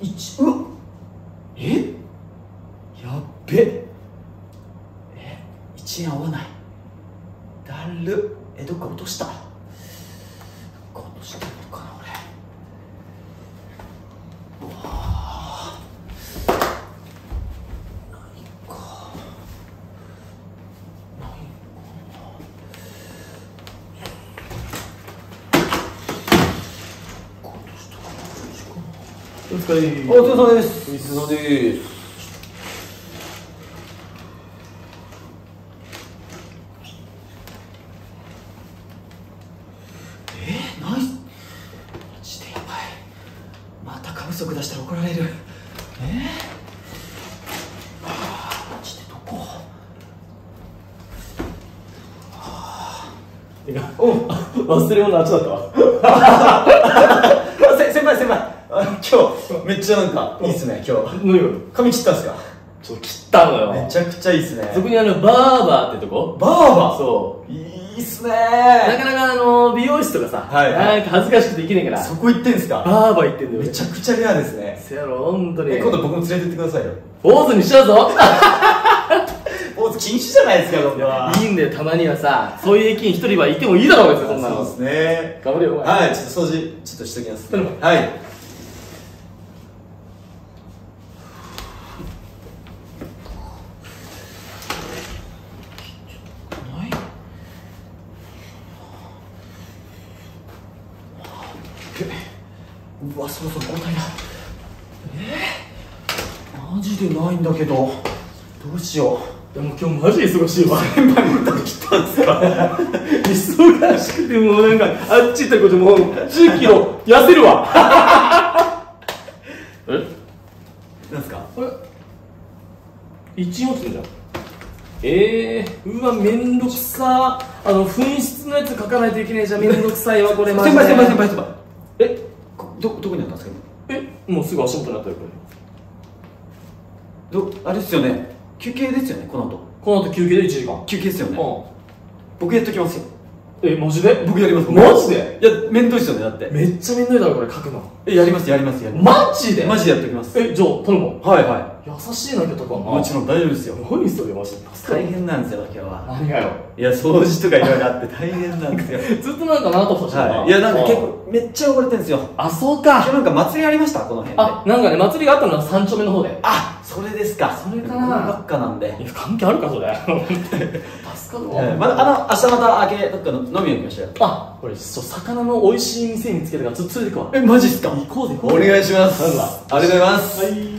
1うわえ？やっべ。え？1円合わない。だる。えどっか落としたどっか落としたのかな俺うわあないかないかな落としたかなこっちかなお疲れ様です。お疲れ様ですえー、ナイスマジでやばい。また過不足出したら怒られる。えー、お忘れ物あっちだったわ 今日めっちゃなんかいいっすね今日。何よ髪切ったんすかちょっと切ったのよ。めちゃくちゃいいっすね。そこにあのバーバーってとこ？バーバー？そう。いいっすね。なかなかあの美容師とかさ、はいはい。なんか恥ずかしくてできねえから。そこ行ってんすか？バーバー行ってんだよ。めちゃくちゃレアですね。せやろ本当に。え今度僕も連れてってくださいよ。坊主にしちゃうぞ。ポーズ禁止じゃないですか僕は。いいんだよたまにはさ。そういう駅に一人はいてもいいだろうそんなの。そうですね。頑張れよお前。はいちょっと掃除ちょっとしときます。はいうわそろそろ交代だ。えー、マジでないんだけど。どうしよう。でも今日マジで忙しいわ。先輩また来たんですか忙しくてもうなんかあっち行ったこともう10キロ痩せるわ。え？なんですか？これ一落ちじゃん。ええー、うわめんどくさ。あの紛失のやつ書かないといけないじゃん。めんどくさいわこれマジで。先輩先輩先輩先輩。え？こどどこにあったんですか？えもうすぐ足元になったよこれどあれですよね。休憩ですよねこの後。この後休憩で1時間。休憩ですよね。う僕やっときますよ。んえマジで？僕やります。マジで？いや面倒いっすよねだって。めっちゃめんどいだろこれ書くの。えやりますやりますやりまマジで？すマジでやっときます。えじゃあ頼むはいは優しいなきゃとかいもちろん大丈夫ですよ。何それマジで大変なんですよ今日は。何がよ。いや掃除とかいろいろあって大変なんですよ。ずっとなんかなと思ってた。はい。いやなんか結構めっちゃ汚れてるんですよ。あそう今日かなんか祭りありました？この辺で。あなんかね祭りがあったのは三丁目の方で。あそれですか。それかな。僕ばっかなんで。いや関係あるかそれ。助かるわ、えーまだあの明日また明けどっかの飲みに行きましょうよ。あこれそう魚の美味しい店見つけたからちょっと連れてくわ。えマジっすか？行こうぜ行こうぜ。お願いします。ありがとうございます。はい